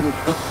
어떻습니까?